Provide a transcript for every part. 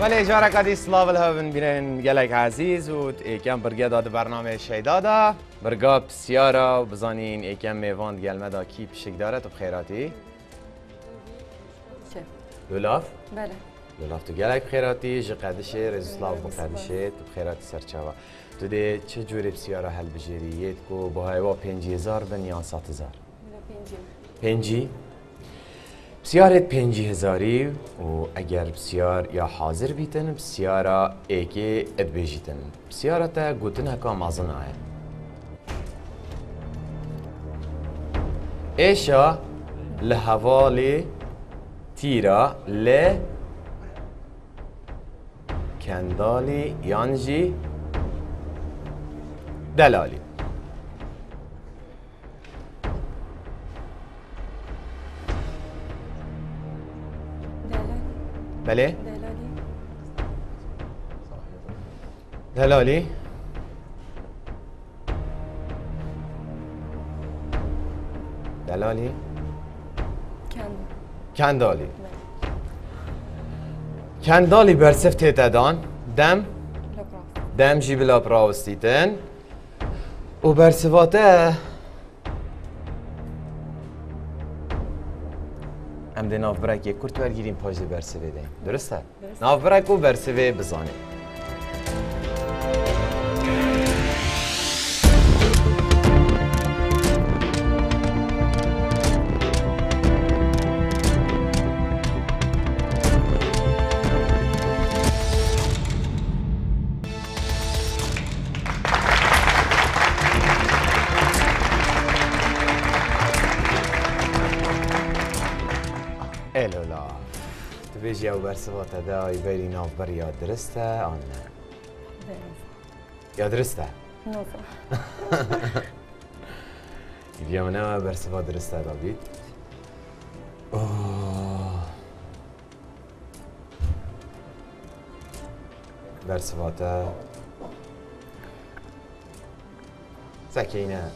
ولی جارا کدی سلاو الهبن بینن گلک عزیز و ایکم برگه داد برنامه شیدادا. برگا بسیارا بزانین ایکم میواند گلمه دا کی پشک داره. تو بخیراتی؟ چه؟ لولاف؟ بله. لولاف تو گلک بخیراتی. جه قدشه رزسلاو بقدشه تو بخیراتی سرچاوا. تو ده چه جوری بسیارا حل بجیریت کو با هیوا پنجی هزار بن یا سات هزار پنجی؟ بسیارت پنجی هزاری و اگر بسیار یا حاضر بیتن بسیارا ایکی اد بیجیتن. بسیارا تا گوتن هکا مازن آه ایشا لحوالی تیرا ل کندالی یانجی دلالی. بله. دلالی. دلالی. دلالی کند کندالی کندالی برسف تیتدان دم. دم جی بلا براوستیتن و برسواته ام دی ناف برک یک کرد برگیریم پاج دی برسوه دیم درسته؟ درسته. ناف برک و برسوه بزانیم بیجی او برسواته دا یبری ناف بر یا نه. یا درسته؟ نوزا بیا منه برسوا درسته دا بید اوه. برسواته سکینه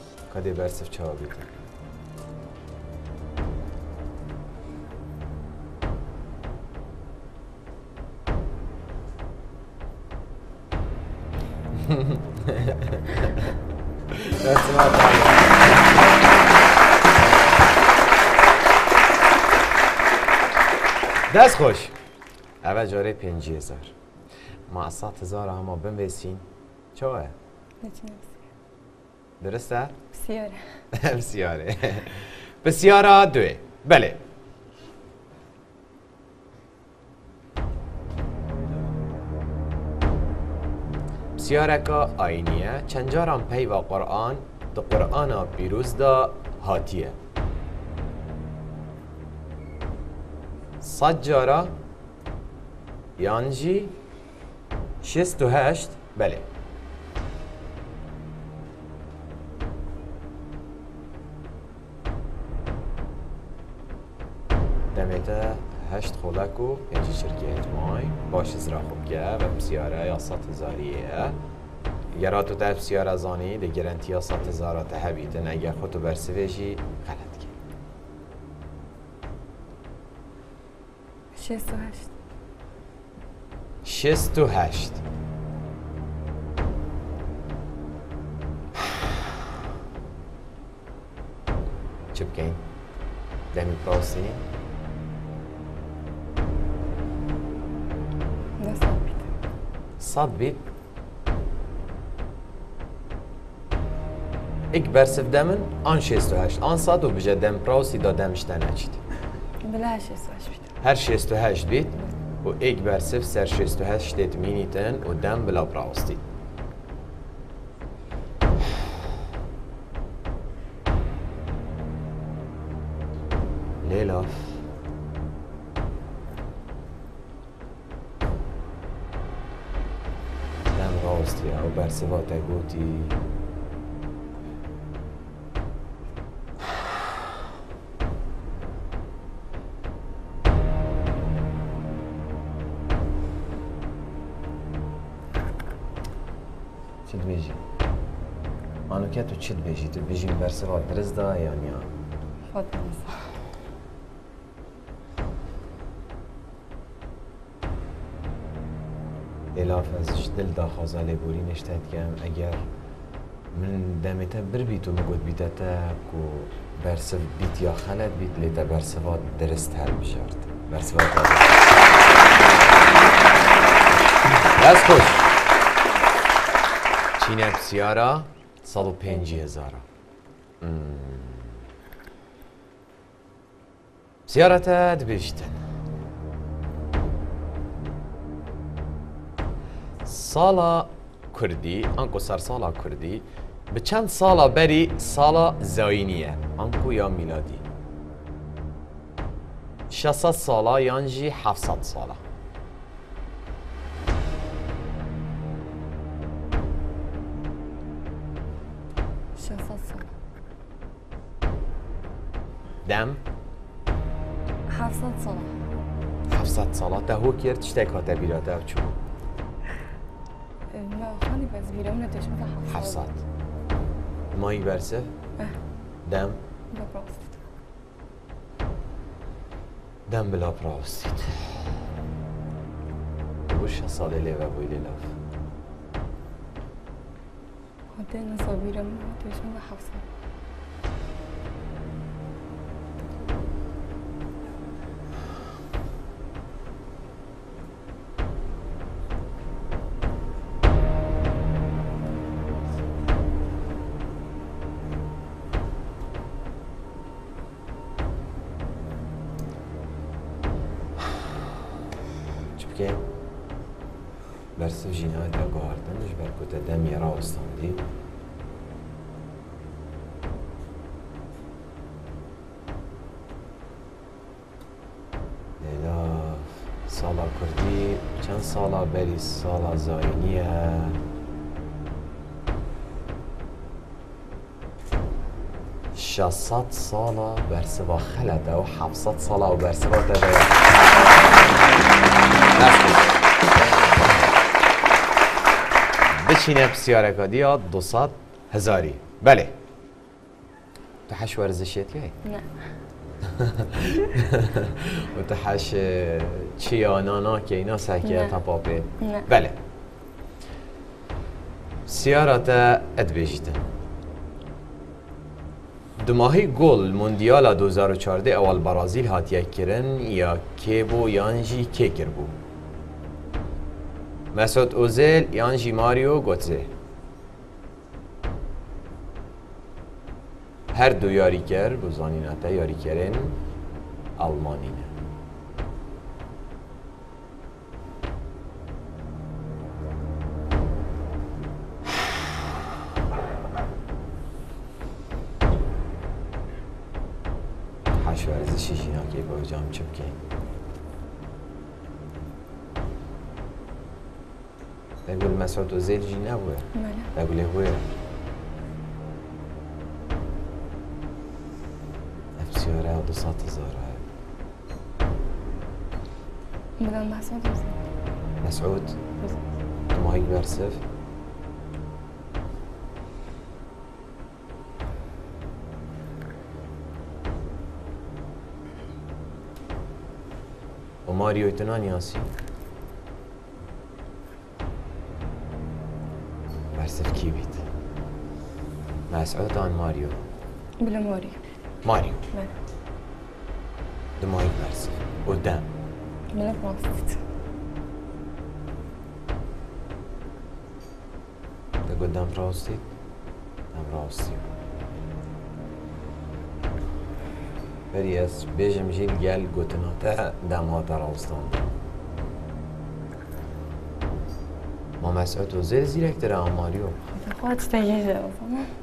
چا بید برسواته دست خوش. اول جاره پنجی هزار. ما اصات هزار اما بنویسین چوه درسته؟ بسیاره. بسیاره. بسیارا دوه. بله. بسیارکا آینیه چند جاران پی و قرآن دو قرآن پیروز دا هاتیه. صد جارا یانجی شست و هشت بله. دمیته هشت خولک و پنجی شرکت مای باش از را خوب که و بسیاره یا ست هزاریه گرا تو تا بسیاره زانی ده گرنتی یا ست هزارات هبیتن اگه خودتو برسویجی غلط که شست و هشت. شست و هشت. چه بکن؟ دمی پراسی؟ صد بید ایک برسف دمن آن شست و هشت. آن صد و بجه دم پراسی دا دمشتن اچید بلا شست و هشت بیت. هر شست و هشت بید و ایک برسف سر شست و هشت دت مینیتن و دم بلا براوستید لیلا. راوستی او برسفات گوتی چی بیجی؟ آنو که تو چی بیجی؟ تو بیجی برسفات درست دا یا نیا؟ فاطمه الاف ازش دل دا خازاله بوری نشتت کم اگر من دمتا بر بیتو مگود بیتا تا کو برسف بیت یا خلط بیت لیتا برسفات درست هل بشارد برسفات بس خوش. چینه بسیارا صد و پنجی هزارا. سيارة دبيجتن سالا کردی انکو سر سالا کردی به چند سالا بری سالا زاینیه انکو یا میلادی 600 سالا یانجی 700 سالا شصت سال دم هفتصد سال 700 سالا تا هو کرد تشتك هاتا بیراتا بس بيرمنا تشمت 700 مایی برسه؟ دم؟ ببراست دم بلا پراستید بوش ساله لیوه بویلی لاف هاته نصا بيرمنا تشمت هفتصد دا گاردنش برکوته دم یرا استاندی. لیلا سالا کردی. چند سالا بری؟ سالا زاینیه شصت سالا با خلده و هفتصد سالا و برسه با بچینه بسیارکادی ها دوصد هزاری. بله. تو حش ورزشیت نه. و تو حش چیانانا که اینا سکیه. تا پاپه؟ نه. بله. سیارات ادبیجتن دماهی گل موندیال 2014 اول برازیل هاتیه کرن یا که بو یانجی که کر بو. مسعود اوزیل یانجی ماریو گوتزه. هر دو یاری کر بزانیناتا یاری کرن آلمانینه. senhora do Saltazar بدل مسعود؟ مسعود؟ مهيج بارسيف؟ وماريو يتنان ياسي بارسيف كيبيت. مسعود عن ماريو. بلا ماريو. ماريو بله دو ماهي برسف قدام بلا براست ده قدام راستي قدام راستي برياس بيجم جيل جال قوتناتا داماتا راستان. ما مسعود وزير زيرك ترى عن ماريو خواهد تجيجه اصلا لیلاف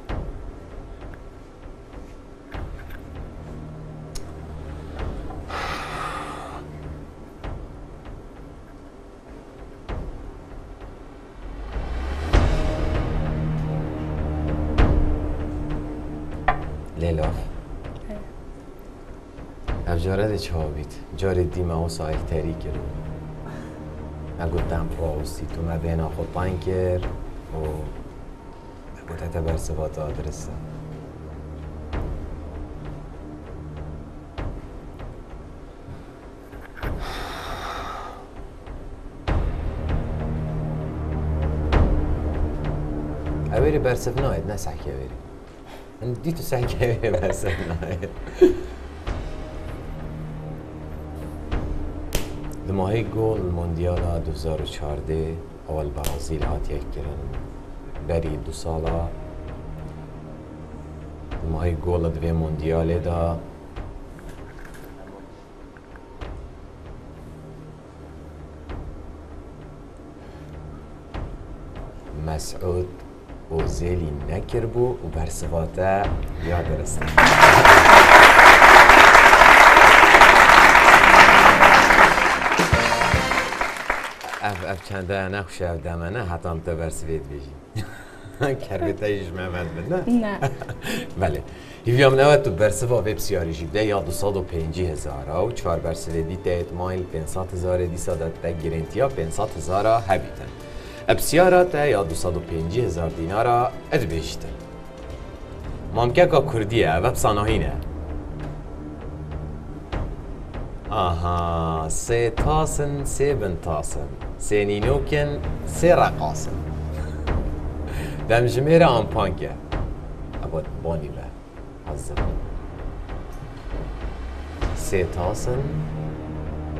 جارد چاوید. جارد دیما او سای اگو نگوتم پاوستی تو ما بینا خود پانکر و اگو تا تبر سبات آدرسه اویری برسف ناید نه سحکه اویری. دیتو سحکه اویری برسف ناید دماهی گل موندیال 2014 اول برازیل هات یک گرن بری دو سالا. دماهی گل دوی موندیال دا. مسعود اوزیلی نکر بو و برسواتا یا درسته اف اف چنده نخوشه اف دمنه هم تا برسوید بیجی کربه تایش محمد نه. نه. بله. هیویام نوت تو برسوا وب سیاری جیبده یا دو ساد و پینجی هزارا و چهار برسوی دی تایت مایل پینسات هزار دی سادت تا گرنتیا پینسات هزارا هبیتن. ابسیارا تا یا دو ساد و پینجی هزار دینارا اد بیشتن مامکه که کردیه و بساناهینه آها سه تاسن سه بن تاسن سه نینوکن سه رقاسن دم جميرة عم بانكا أبغى بوني بقى حظك سي تاسن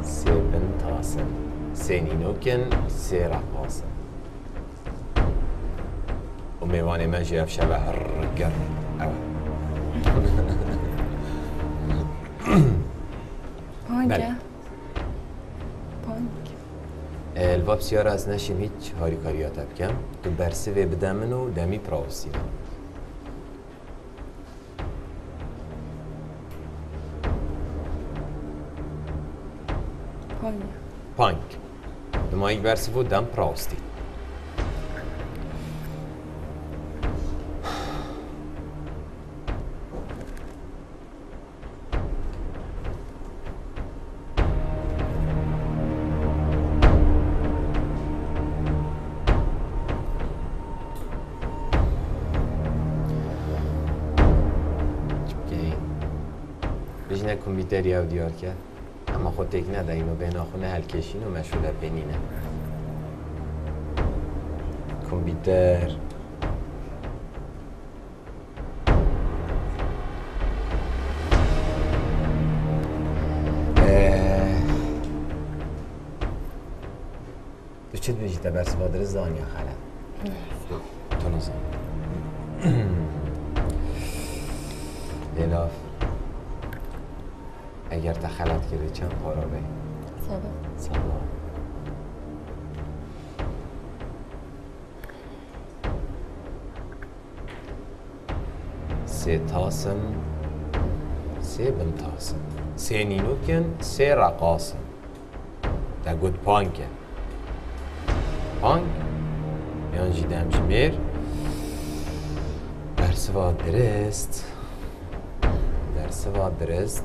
سي بن تاسن سي نينوكن سي رقاصن وميواني ماجي في شبه الرقر أوه. پانکه بله. پانک الواب سيارة از نشیم هیچ هاری کاریات بکم تو برسی و بدمن و دمی پراوسینم پانک. پانک دمایی برسی و دم پراوستی بجنه کمپیوتری او دیار کرد. اما خود تک نده اینو به ناخونه حل کشین و مشغول بنینه کمپیوتر چه بیشی تبرس بادر زان یا خلط تو نزان. لیلاف کرده چند پارا به سبا سلام سه تاسم سه بن تاسم سه نینوکن سه رقاسم ده گود پانک یان جی دمجمیر درس و درست درس و درست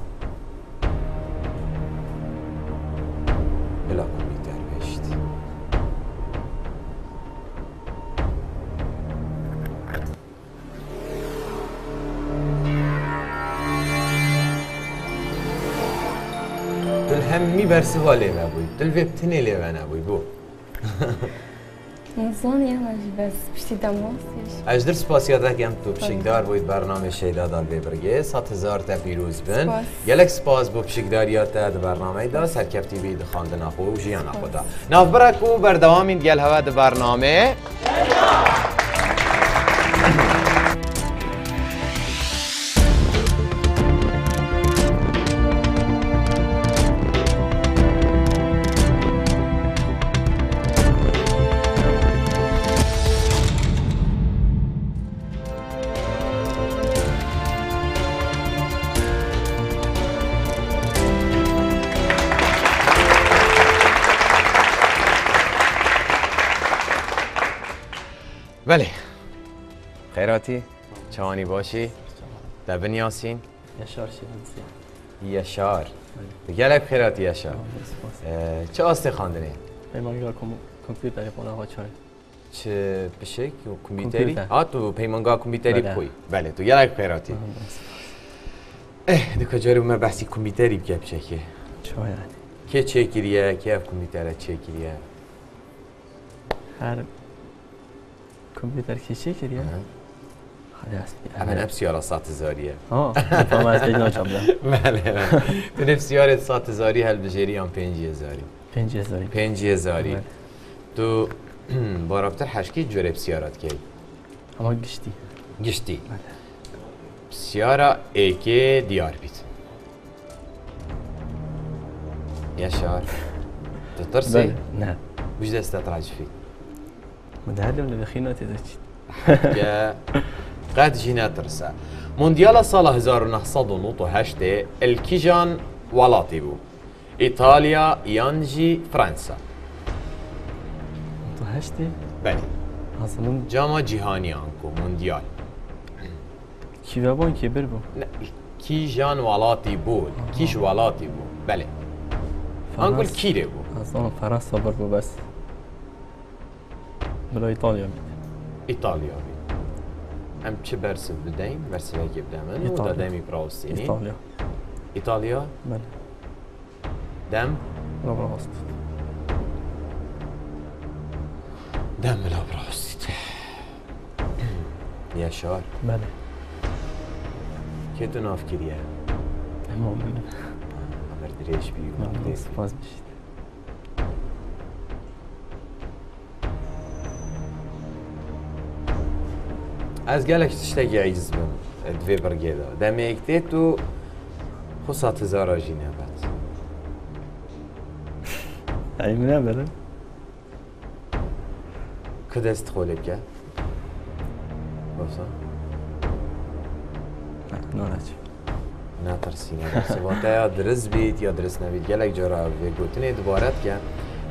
بو نظام یه مجی بس پشتی دماس یش اجدر سپاسیاده کم تو پشکدار بوید. برنامه شیدا دار ببرگه سات هزار تا پیروز بن. سپاس. گلک سپاس بو پشکداریات تا ده برنامه دا سرکفتی بید خواندن خو و جیان خدا ناف برکو بردوامین گل هوا ده برنامه. خیراتی چوانی باشی. دبن یاسین. یاشار شیرازی یشار. گلک خیراتی یشار. چه آستی خواندنی؟ پیمانگار کم- کامپیوتر خونه ها چای. چه بشک و کمپیوتری؟ آه تو پیمانگاه کمپیوتری بله. کوی بله تو گلک خیراتی. اه دو کجا رو من بحثی کمپیوتری بگه بشکه چای. یعنی که چه کریه که اف کمپیوتره چه کریه هر کامپیوتر کشی کردی خیلی Hemen hep siyasat tizariye. Ha, tamam ez pek naçam da. Bele. Tu ne siyaset sat tizari hel bijeri am 5000. 5000. 5000. Tu baraftar haşki jörep siyaret key. Ama gişti. Gişti. Siyara eke diyar bit. Yaşar. تترسي؟ نعم وش داس تتراجع فيه؟ متعلم لما خينا تترجي جينا ترسا مونديال سال 1908 الكيجان ولاتي بو. ايطاليا يانجي فرنسا تو هشتي بله. اصلا جام جهانی انکو موندیال. کی بابان کی بر بو؟ نه کیجان ولاتی بود کیش ولاتی بود بله. انگول فرانس- کیره بود اصلا فرنسا بر بو بس. بلا ایتالیا. چه برس بدهیم برس بگی بدهمن و ایتالیا. دادمی براوستینی ایتالیا ایتالیا بله دم لا براوستید یاشار بله که تو ناف کریه امام بینم خبر دریش بیو از گلک تشتگی عیز بم دوی برگه دا دم ایکتی تو خصات هزار جینه بس ایمونه بله که دست خولب که بسا نه نه چی نه ترسینه سباتا یا درست بید یا درست نبید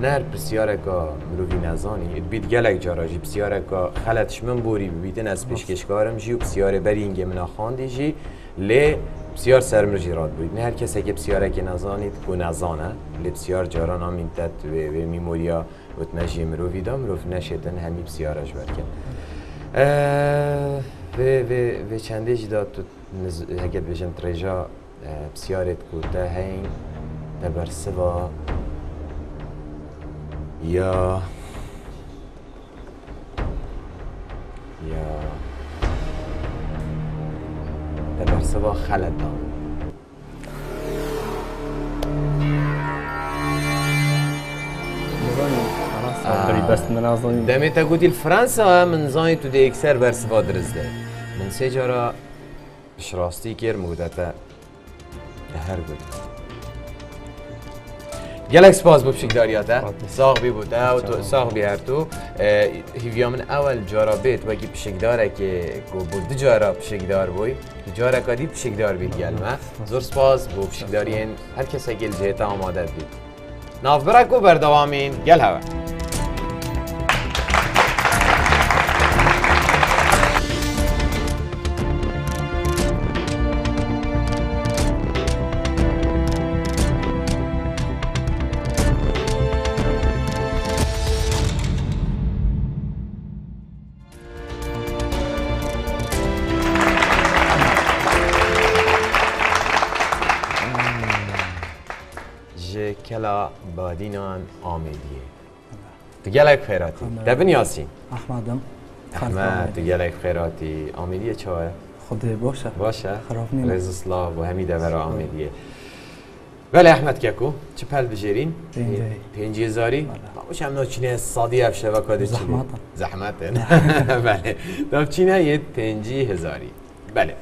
پرسیاره که مروی نزانی بید گلک جارا جی پرسیاره که خلطش من بوری ببیدن از پیشکشکارم جی و پرسیاره بری اینگه من خواندی جی. لی بسیار سرمر جی راد بود. نه هر کسی که پرسیاره که نزانید کو نزانه لی بسیار جارا نامین تد و, و میموریا و تنجی مروی دا مروف نشیدن همی بسیارش برکن. و و و چنده جی تو. هگه بجن ترجا بسیارت کوتا هین در برسوا يا يا تبحسبها خلد بەست منازڵین دەمێتە گوتی من زنی تو دەیەکسەر بەرسبا درزدە من سه جورا شڕاستی کرد ودەتە هر گوتی گلک سپاس بو بشک داریاتا ساق بی بوده و تو ساق بی هر تو. اول جارا بیت وکی پشک داره که گو بود. دو جارا پشک دار بوی. دو جارا کادی پشک دار بید گلمه زور سپاس بو پشک دارین هر کسی گل جهتا کلا بادینان آمیدیه. تو گلک خیراتی. دبن یاسین. احمدم. احمد تو گلک خیراتی. آمیدیه چاه خدای باشه. باشه. خراب نیم. رز اسلاف و همی دور آمیدیه. بله احمد ککو چه پل بجیرین؟ پنجی. پنجی هزاری؟ باش هم نوچینه سادی افشه و چینه. زحمتن. زحمتن. بله. داب چینه یه پنجی هزاری. بله.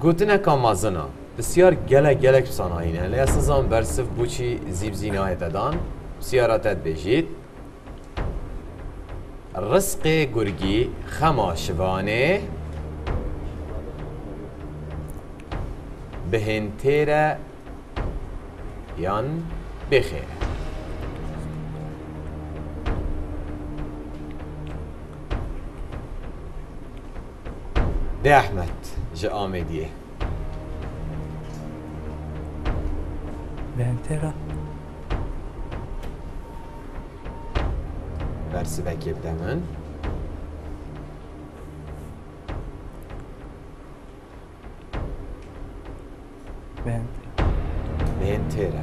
گوتنه کامازنا بسیار گلک گلک بساناینه لی اساسان برسف بوچی زیب زیناه دادان بسیاراتت بجید رزق گرگی خماشوانه. بهنتیره یان بخیره. ده احمد جا آمدیه. برسی بکی بدمن بهتره بهنتیره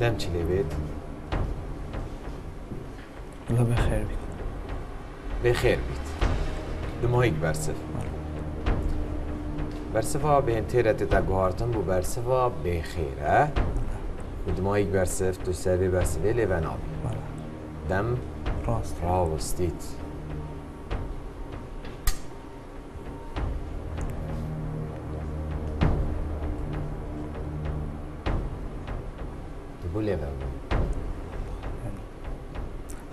دم چی بید الله بخیر بید بخیر بید برسفا به انتیرت تا گوهارتن بو برسفا بخیره و دمایک برسف تو سبی برسفه لیوان آبی بله. دم راست. راوستید. دبو لیوان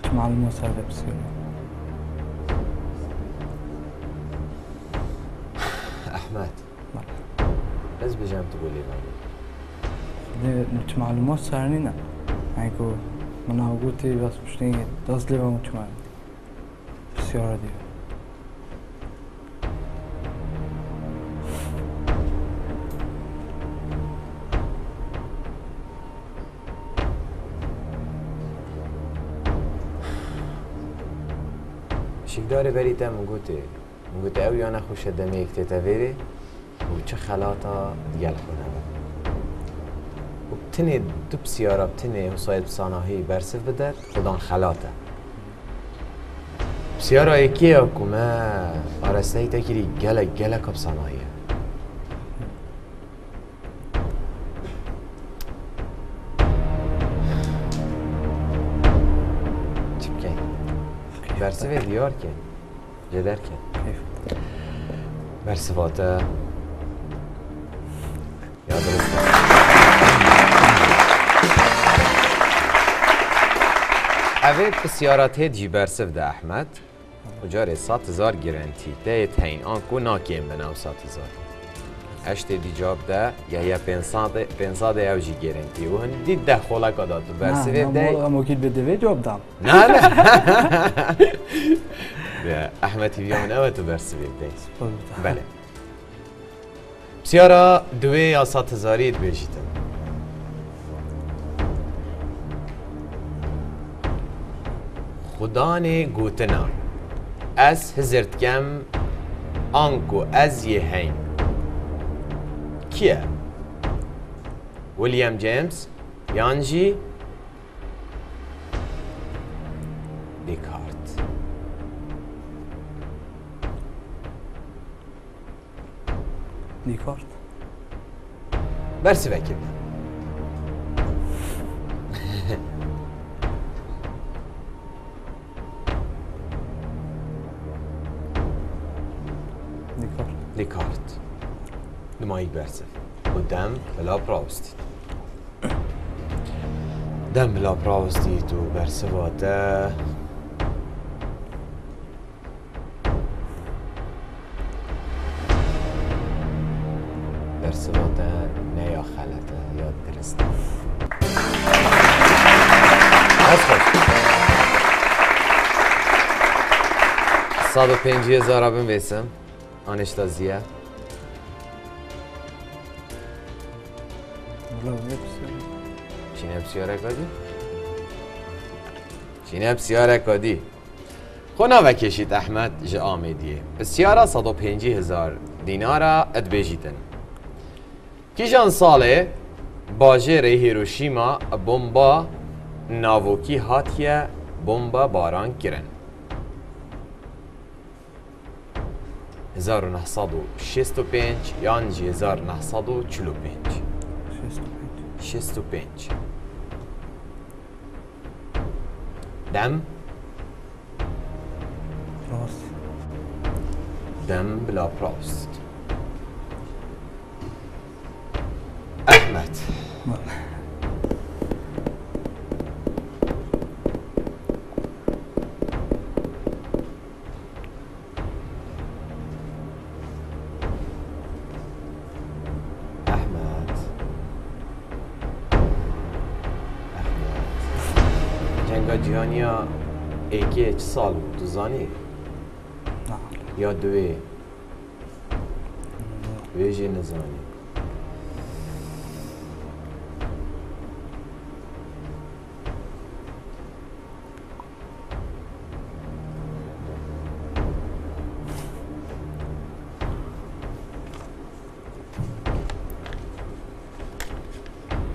چه معلومات سر بسیار. احمد بس بجام تبو لیوان ده چه معلومات سر نینه اینکه من آگوتی بس پشتی دست لیوان چه معلوم بسیار دیگه شکدار بریتا مگوته مگوته او یا نخوش دمی اکتی تاویره و چه خلاطا دیگل خونه و بتنه دو بسیارا بتنه حسایت بساناهی برسف بسیارا یکی اکومه آرسته ای تکیری گلک گلک بساناهیه چی بکنی؟ برسف دیار که جدر که کیف برسفاته اوید بسیارات برسف ده احمد جاره سات هزار گرانتی ده تین آن کو ناکیم بناو سات هزار اشت دی جاب ده یا یا پنساد او جی و هن دید ده خولا کداد تو برسف نه ده نه ما وکیل به دوی جواب دام نه نه احمد تیویان او تو برسف ده بله بسیارا دوی یا سات هزاری بیجیتن خدان گوتنا از هزرتکم آنکو از یه هین. کیه؟ ویلیام جیمز یانجی؟ Nikvart. Mersi vekilim. Nikvart. Nikvart. نمایید برسن و بلا براوستید دم بلا براوستید و برسه واده 150 هزار versem. Anesteziye. چین سیارک کادی؟ چین سیارک کادی؟ خونا و احمد ج آمدیه بسیارا 105 هزار دیناره اد بجیدن کیجان ساله باجر هیروشیما بمبا ناوکی هاتیه بمبا باران کرن 1965 i anji 1945. 65. دم. بروست دم بلا بروست أحمد. جنگا جهانیا ایکی چه سال بود؟ تو زانی؟ نه. یا دوی؟ ویژه نزانی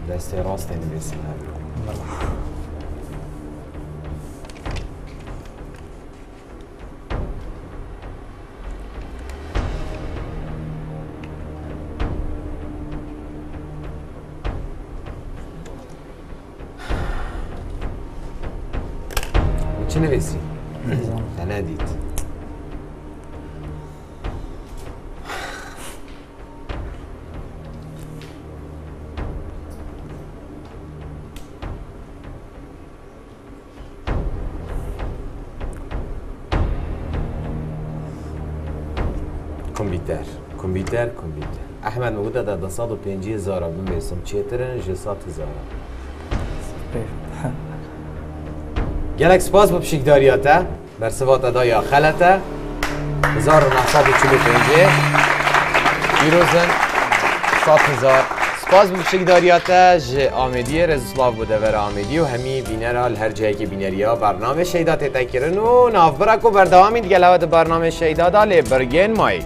دست راست نویسیم. چه نویسی؟ نمی‌دونم. ندید کامپیوتر کامپیوتر کامپیوتر احمد موجود در ده صد و پنجی هزار بمیسم چیترن جه صد گلک سپاس با پشکداریاته بر سوات ادایا خلطه 1945 پیروزن 100 هزار سپاس با پشکداریاته جه آمدی رزسلاو بوده ور آمدی و همی بینر هر جایی که بینری ها برنامه شیدا تکرن و ناف برک و بردوامی دیگه لوت برنامه شیدا داله برگین مای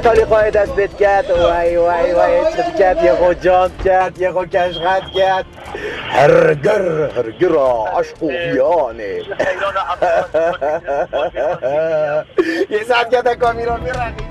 تالی خواهی دست بید کرد وای وای وای چت کرد؟ یه خود جاند کرد یه خود کشغت کرد. هرگر هرگر عشق و بیانه یه ساعت کرد کامیران میرنی.